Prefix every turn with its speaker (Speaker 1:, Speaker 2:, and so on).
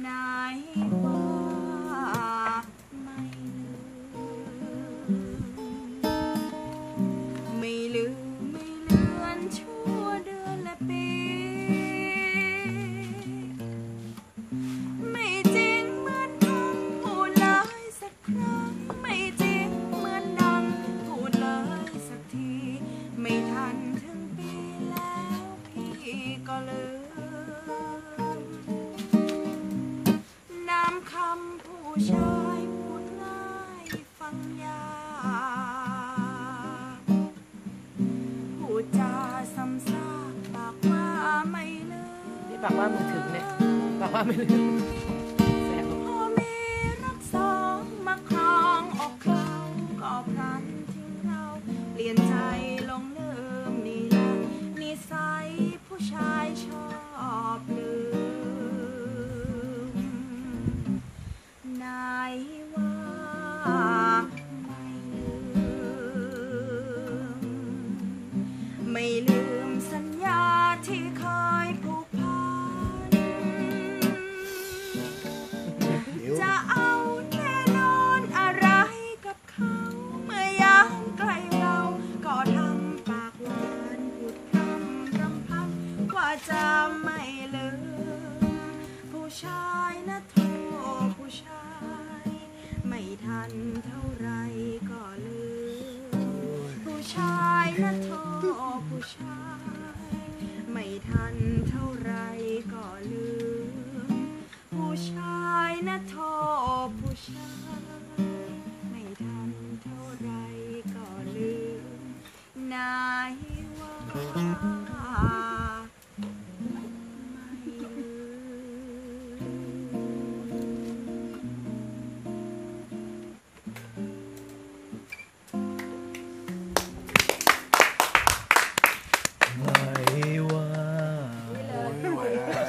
Speaker 1: ไหนว่าไม่ลืมไม่ลืมไม่ลือชั่วเดือ
Speaker 2: นและปี ไม่จริงเมือพูดเลยสักครั้ง ไม่จริงเมือนดัง
Speaker 1: พูดเลยสักที ไม่ทันถึงปีแล้วพี่ก็เลย พูดง่ายฟังยากพูดจาซ้ำซากปากว่าไม่เลิก นี่ปากว่ามึงถึงเนี่ยปากว่าไม่ลืม ว่าไม่ลืม ไม่ลืมสัญญาที่เคยผูกพัน จะเอาแน่นอนอะไรกับเขาเมื่อยามใกล้เราก็ทำปากหวานพูดพร่ำรำพันว่าจะไม่ลืมผู้ชายายนะโทอผู้ชาย ไม่ทันเท่าไรก็ลืม ผู้ชายนะโทอผู้ชาย ไม่ทันเท่าไรก็ลืมนายว่า